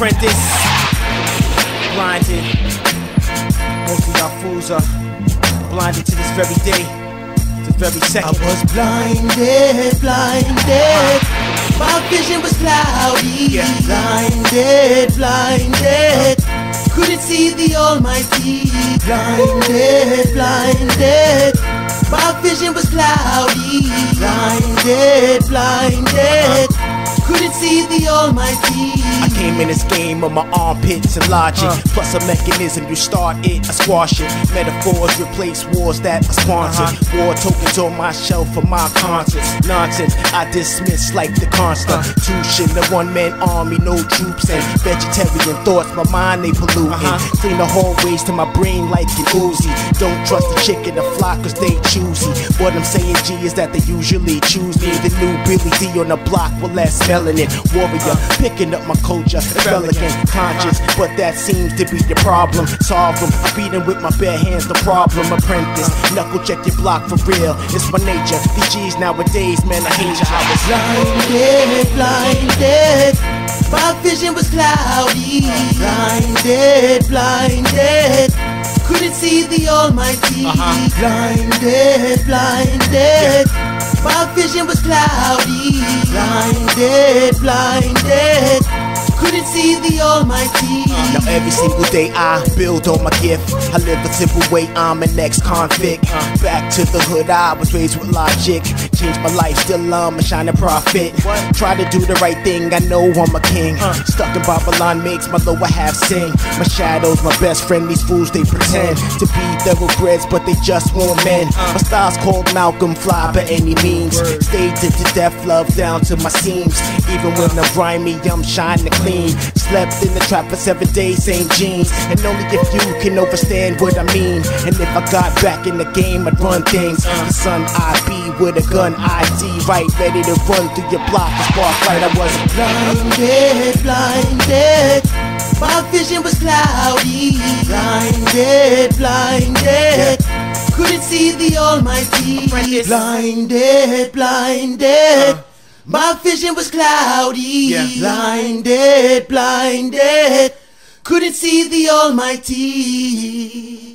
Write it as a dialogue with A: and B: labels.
A: apprentice. Blinded. Most of y'all fools are blinded to this very day, this very second.
B: I was blinded, blinded. My vision was cloudy.
A: Yeah.
B: Blinded, blinded. Couldn't see the Almighty. Blinded, blinded. My vision was cloudy. Blinded, blinded. Couldn't see the Almighty.
A: I came in this game of my armpits and logic.
B: Uh.
A: Plus a mechanism, you start it, I squash it. Metaphors replace wars that are sponsored. Uh-huh. War tokens on my shelf for my concerts. Nonsense, I dismiss like the Constitution. Uh. The one man army, no troops, and vegetarian thoughts. My mind they polluting. Uh-huh. Clean the hallways to my brain like an Uzi. Don't trust the chick in the flock cause they choosy. What I'm saying, G, is that they usually choose me. The new Billy Dee on the block with less melanin. Warrior, picking up my culture, elegant, conscious. But that seems to be the problem. Solve them, I beat 'em with my bare hands, the problem. Apprentice, knuckle check your block for real. It's my nature. These G's nowadays, man, I hate you. I was
B: Blinded, blinded. My vision was cloudy. Blinded, blinded. Couldn't see the Almighty.
A: Uh-huh.
B: Blinded, blinded. My vision was cloudy. Blinded, blinded. Couldn't see the Almighty.
A: Now every single day I build on my gift. I live a simple way, I'm an ex-convict. Back to the hood, I was raised with logic. Changed my life, still I'm a shining prophet. Try to do the right thing, I know I'm a king. Stuck in Babylon makes my lower half sing. My shadow's my best friend, these fools they pretend to be thoroughbreds, but they just want men. My style's called Malcolm Fly by any means. Stayed to the death, love down to my seams. Even when I'm grimy, I'm shining clean. Slept in the trap for seven days, same jeans. And only if you can understand what I mean. And if I got back in the game, I'd run things. The son I be with a gun ID, right, ready to run through your block. A spark right, I was
B: Blinded, blinded. My vision was cloudy. Blinded, blinded. Couldn't see the Almighty. Blinded, blinded. Uh. My vision was cloudy. Blinded, blinded. Couldn't see the Almighty.